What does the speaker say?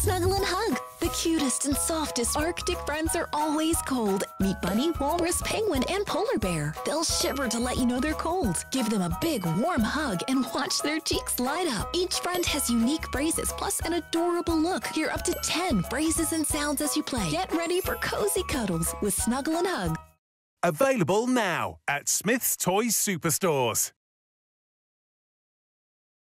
Snuggle and Hug. The cutest and softest Arctic friends are always cold. Meet bunny, walrus, penguin, and polar bear. They'll shiver to let you know they're cold. Give them a big, warm hug and watch their cheeks light up. Each friend has unique phrases plus an adorable look. Hear up to 10 phrases and sounds as you play. Get ready for cozy cuddles with Snuggle and Hug. Available now at Smyths Toys Superstores.